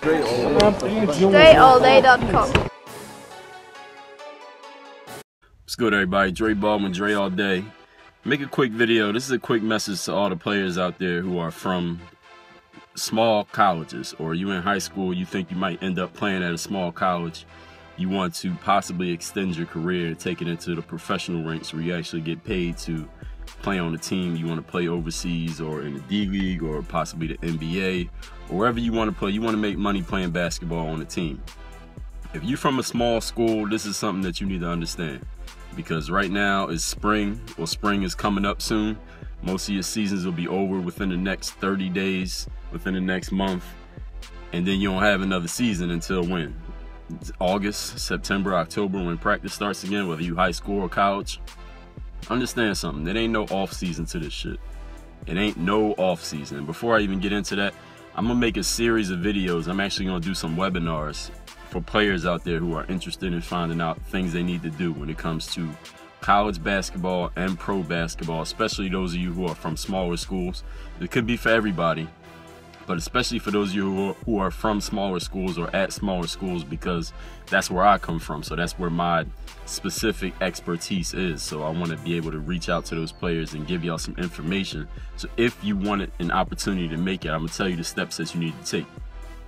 DreAllDay.com. What's good, everybody? Dre Baldwin, Dre All Day. Make a quick video. This is a quick message to all the players out there who are from small colleges or you in high school, you think you might end up playing at a small college. You want to possibly extend your career, take it into the professional ranks where you actually get paid to play on a team. You want to play overseas or in the D League or possibly the NBA or wherever you want to play. You want to make money playing basketball on a team. If you're from a small school, this is something that you need to understand because right now is spring or spring is coming up soon. Most of your seasons will be over within the next 30 days, within the next month, and then you don't have another season until when? August, September, October when practice starts again, whether you high school or college. Understand something, there ain't no off season to this shit. It ain't no off season. Before I even get into that, I'm gonna make a series of videos. I'm actually gonna do some webinars for players out there who are interested in finding out things they need to do when it comes to college basketball and pro basketball, especially those of you who are from smaller schools. It could be for everybody, but especially for those of you who are, from smaller schools or at smaller schools because that's where I come from. So that's where my specific expertise is. So I want to be able to reach out to those players and give y'all some information. So if you wanted an opportunity to make it, I'm going to tell you the steps that you need to take.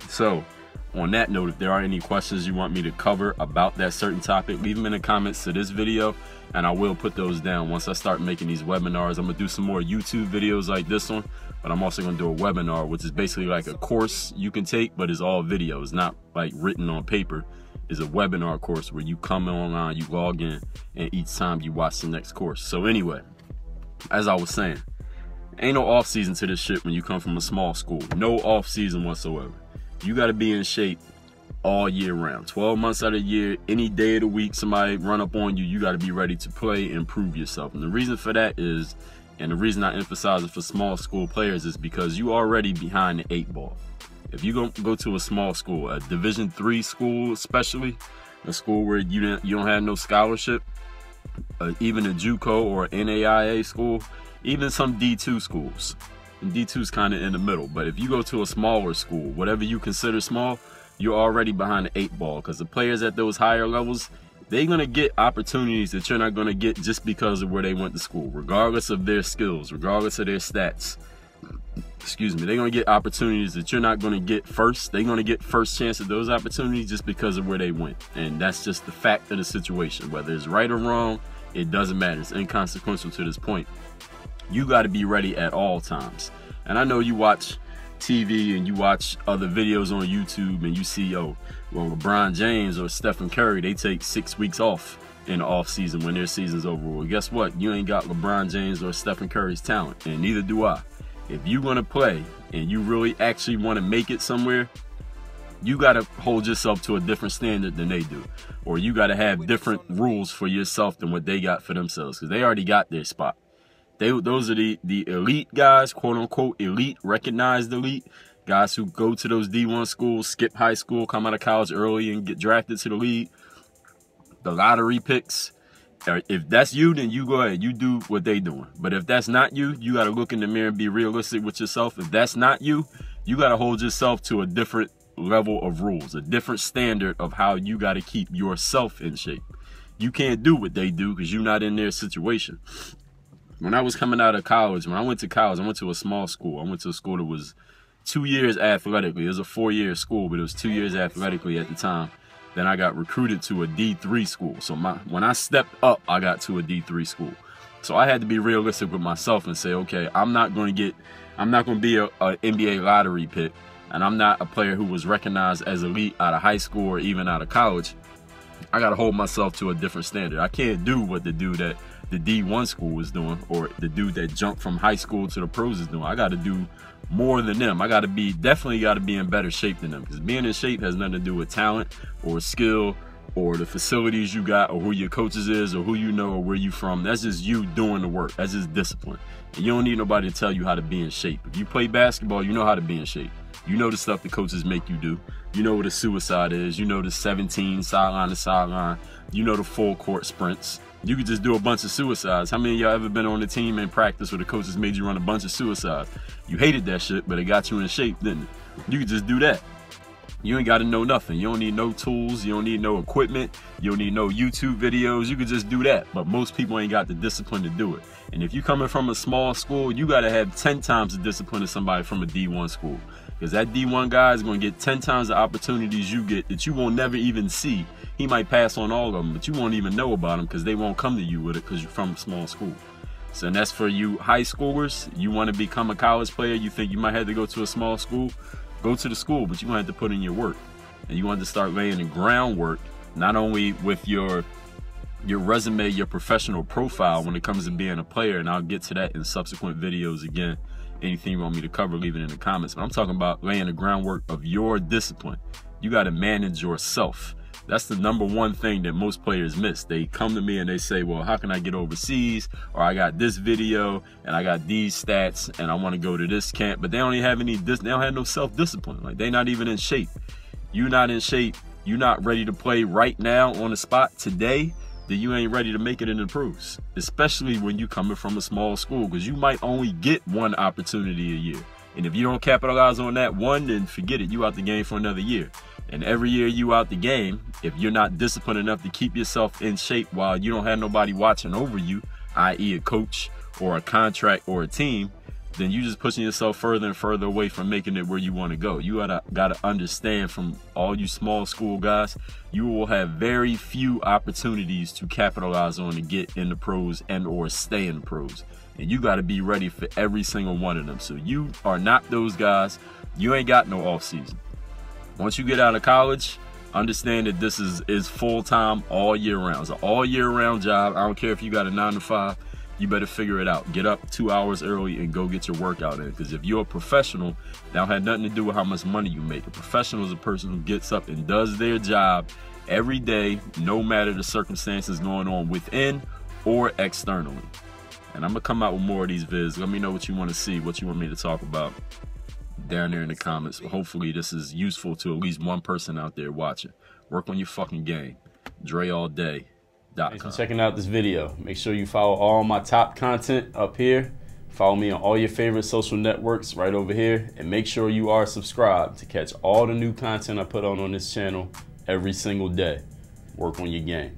So on that note, if there are any questions you want me to cover about that certain topic, leave them in the comments to this video and I will put those down once I start making these webinars. I'm gonna do some more YouTube videos like this one, but I'm also gonna do a webinar, which is basically like a course you can take, but it's all videos, not like written on paper. Is a webinar course where you come online, you log in, and each time you watch the next course. So anyway, as I was saying, ain't no off season to this shit when you come from a small school. No off season whatsoever you got to be in shape all year round. 12 months out of the year, any day of the week, somebody run up on you, you got to be ready to play and prove yourself. And the reason for that is, and the reason I emphasize it for small school players is because you already behind the eight ball. If you go go to a small school, a Division three school, especially a school where you don't you don't have no scholarship, uh, even a JUCO or NAIA school, even some D2 schools, and D2 is kind of in the middle. But if you go to a smaller school, whatever you consider small, you're already behind the eight ball because the players at those higher levels, they're going to get opportunities that you're not going to get just because of where they went to school, regardless of their skills, regardless of their stats. Excuse me, they're going to get opportunities that you're not going to get first. They're going to get first chance at those opportunities just because of where they went. And that's just the fact of the situation. Whether it's right or wrong, it doesn't matter. It's inconsequential to this point you got to be ready at all times. And I know you watch TV and you watch other videos on YouTube and you see, oh, well, LeBron James or Stephen Curry, they take six weeks off in the off season when their season's over. Well, guess what? You ain't got LeBron James or Stephen Curry's talent, and neither do I. If you're gonna play and you really actually want to make it somewhere, you got to hold yourself to a different standard than they do, or you got to have different rules for yourself than what they got for themselves, because they already got their spot. They those are the the elite guys, quote unquote elite, recognized elite guys who go to those D1 schools, skip high school, come out of college early, and get drafted to the league. The lottery picks. Uh, if that's you, then you go ahead. You do what they doing. But if that's not you, you got to look in the mirror and be realistic with yourself. If that's not you, you got to hold yourself to a different level of rules, a different standard of how you got to keep yourself in shape. You can't do what they do because you're not in their situation when I was coming out of college, when I went to college, I went to a small school. I went to a school that was two years athletically. It was a four year school, but it was two years athletically at the time. Then I got recruited to a D3 school. So my when I stepped up, I got to a D3 school. So I had to be realistic with myself and say, okay, I'm not going to get, I'm not going to be a, NBA lottery pick, and I'm not a player who was recognized as elite out of high school or even out of college. I got to hold myself to a different standard. I can't do what the dude that the D1 school is doing or the dude that jumped from high school to the pros is doing. I got to do more than them. I got to be definitely got to be in better shape than them because being in shape has nothing to do with talent or skill or the facilities you got or who your coaches is or who you know or where you from. That's just you doing the work. That's just discipline. And you don't need nobody to tell you how to be in shape. If you play basketball, you know how to be in shape. You know the stuff the coaches make you do. You know what a suicide is. You know the 17 sideline to sideline. You know the full court sprints you could just do a bunch of suicides. How many y'all ever been on a team in practice where the coaches made you run a bunch of suicides? You hated that shit, but it got you in shape, didn't it? You could just do that. You ain't got to know nothing. You don't need no tools. You don't need no equipment. You don't need no YouTube videos. You could just do that. But most people ain't got the discipline to do it. And if you're coming from a small school, you got to have 10 times the discipline of somebody from a D1 school. Because that D1 guy is going to get 10 times the opportunities you get that you won't never even see. He might pass on all of them, but you won't even know about them because they won't come to you with it because you're from a small school. So and that's for you high schoolers. You want to become a college player. You think you might have to go to a small school go to the school, but you want to put in your work. And you want to start laying the groundwork, not only with your your resume, your professional profile when it comes to being a player, and I'll get to that in subsequent videos again. Anything you want me to cover, leave it in the comments. But I'm talking about laying the groundwork of your discipline. You got to manage yourself. That's the number one thing that most players miss. They come to me and they say, well, how can I get overseas? Or I got this video and I got these stats and I want to go to this camp. But they don't even have any, they don't have no self-discipline. Like they're not even in shape. You're not in shape. You're not ready to play right now on the spot today then you ain't ready to make it in the pros. Especially when you coming from a small school, because you might only get one opportunity a year. And if you don't capitalize on that one, then forget it. You out the game for another year. And every year you out the game, if you're not disciplined enough to keep yourself in shape while you don't have nobody watching over you, i.e. a coach or a contract or a team, then you're just pushing yourself further and further away from making it where you want to go. You gotta gotta understand from all you small school guys, you will have very few opportunities to capitalize on to get in the pros and or stay in the pros. And you gotta be ready for every single one of them. So you are not those guys. You ain't got no off season. Once you get out of college, understand that this is is full time all year round. It's an all year round job. I don't care if you got a nine to five. You better figure it out. Get up two hours early and go get your workout in. Because if you're a professional, that had nothing to do with how much money you make. A professional is a person who gets up and does their job every day, no matter the circumstances going on within or externally. And I'm gonna come out with more of these vids. Let me know what you want to see, what you want me to talk about down there in the comments. Hopefully this is useful to at least one person out there watching. Work on your fucking game. Dre all day. Thanks for checking out this video. Make sure you follow all my top content up here. Follow me on all your favorite social networks right over here. And make sure you are subscribed to catch all the new content I put on on this channel every single day. Work on your game.